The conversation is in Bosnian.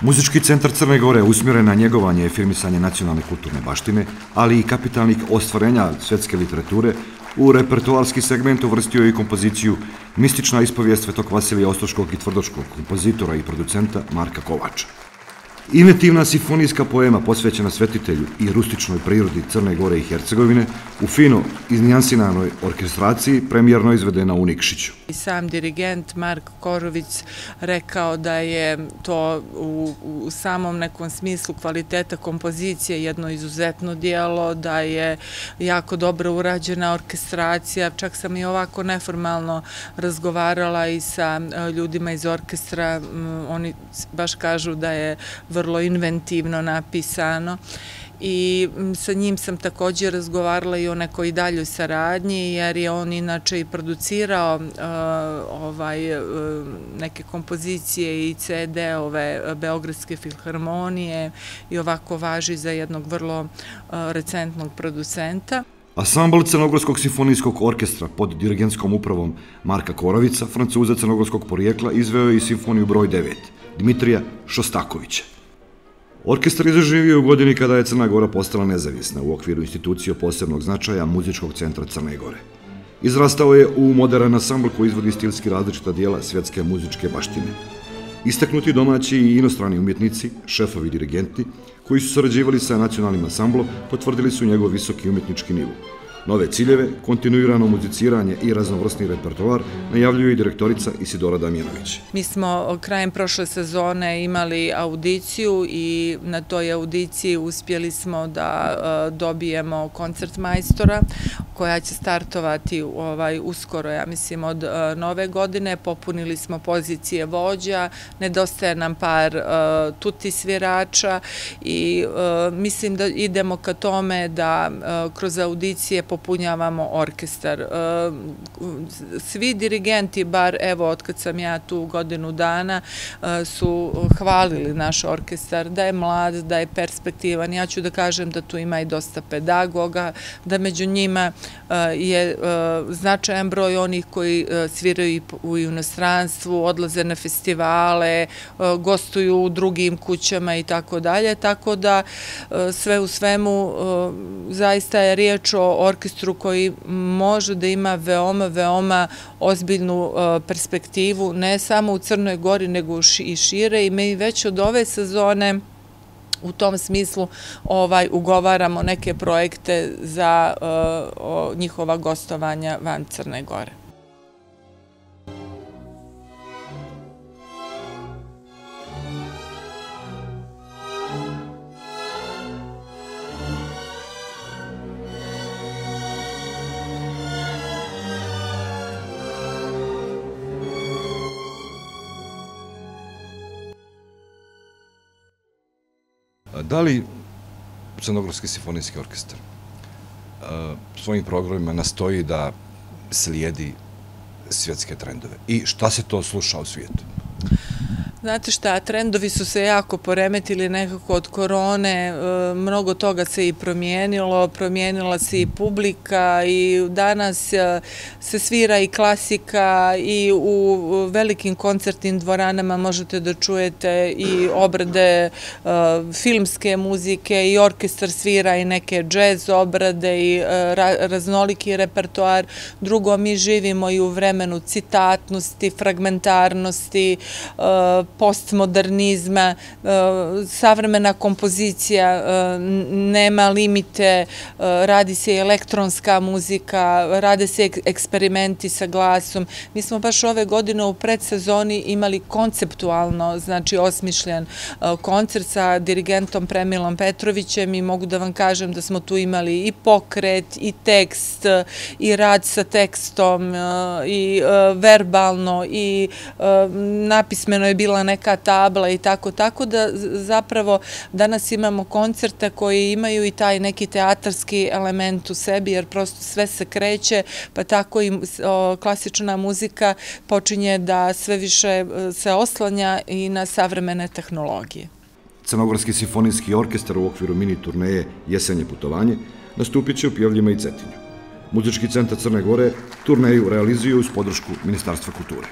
Muzički centar Crne Gore usmjeren na njegovanje i firmisanje nacionalne kulturne baštine, ali i kapitalnih ostvarenja svjetske literature, u repertoarski segment uvrstio i kompoziciju Mistična ispovijest Svetog Vasilija Ostroškog i Tvrdoškog kompozitora i producenta Marka Kovača. Inventivna sifonijska poema posvećena svetitelju i rustičnoj prirodi Crne Gore i Hercegovine u fino iznjansinanoj orkestraciji premjerno izvedena u Nikšiću. Sam dirigent Mark Korović rekao da je to u samom nekom smislu kvaliteta kompozicije jedno izuzetno dijelo, da je jako dobro urađena orkestracija. Čak sam i ovako neformalno razgovarala i sa e, ljudima iz orkestra. Oni baš kažu da je vrlo vrlo inventivno napisano i sa njim sam također razgovarala i o nekoj daljoj saradnji jer je on inače i producirao uh, ovaj, uh, neke kompozicije i CD-ove Beogradske filharmonije i ovako važi za jednog vrlo uh, recentnog producenta. Asambl Crnogorskog simfonijskog orkestra pod dirigenskom upravom Marka Korovica, francuza crnogorskog porijekla, izveo je i simfoniju broj 9, Dmitrija Šostakovića. Orkestar je zaživio u godini kada je Crna Gora postala nezavisna u okviru institucije posebnog značaja Muzičkog centra Crne Gore. Izrastao je u modern ansambl koji izvodi stilski različita dijela svjetske muzičke baštine. Istaknuti domaći i inostrani umjetnici, šefovi dirigenti, koji su sarađivali sa nacionalnim ansamblom, potvrdili su njegov visoki umjetnički nivu. Nove ciljeve, kontinuirano muziciranje i raznovrsni repertoar najavljuju i direktorica Isidora Damjanović. Mi smo krajem prošle sezone imali audiciju i na toj audiciji uspjeli smo da e, dobijemo koncert majstora koja će startovati ovaj, uskoro, ja mislim, od e, nove godine. Popunili smo pozicije vođa, nedostaje nam par e, tuti svirača i mislim da idemo ka tome da kroz audicije popunimo popunjavamo orkestar. E, svi dirigenti, bar evo otkad sam ja tu godinu dana, e, su hvalili naš orkestar, da je mlad, da je perspektivan. Ja ću da kažem da tu ima i dosta pedagoga, da među njima e, je značajan broj onih koji sviraju u inostranstvu, odlaze na festivale, gostuju u drugim kućama i tako dalje. Tako da sve u svemu zaista je riječ o orkestru orkestru koji može da ima veoma, veoma ozbiljnu uh, perspektivu, ne samo u Crnoj gori, nego i šire i mi već od ove sezone u tom smislu ovaj, ugovaramo neke projekte za uh, njihova gostovanja van Crne gore. Da li Crnogorski simfonijski orkestar svojim programima nastoji da slijedi svjetske trendove? I šta se to sluša u svijetu? Znate šta, trendovi su se jako poremetili nekako od korone, e, mnogo toga se i promijenilo, promijenila se i publika i danas e, se svira i klasika i u velikim koncertnim dvoranama možete da čujete i obrade e, filmske muzike i orkestar svira i neke džez obrade i raznoliki repertoar. Drugo, mi živimo i u vremenu citatnosti, fragmentarnosti, postmodernizma, e, savremena kompozicija e, nema limite, e, radi se elektronska muzika, rade se eksperimenti sa glasom. Mi smo baš ove godine u predsezoni imali konceptualno, znači osmišljen koncert sa dirigentom Premilom Petrovićem i mogu da vam kažem da smo tu imali i pokret, i tekst, i rad sa tekstom, i verbalno, i napismeno je bila neka tabla i tako, tako da zapravo danas imamo koncerte koji imaju i taj neki teatarski element u sebi, jer prosto sve se kreće, pa tako i klasična muzika počinje da sve više e, se oslanja i na savremene tehnologije. Crnogorski simfonijski orkestar u okviru mini turneje Jesenje putovanje nastupit će u Pjevljima i Cetinju. Muzički centar Crne Gore turneju realizuju uz podršku Ministarstva kulture.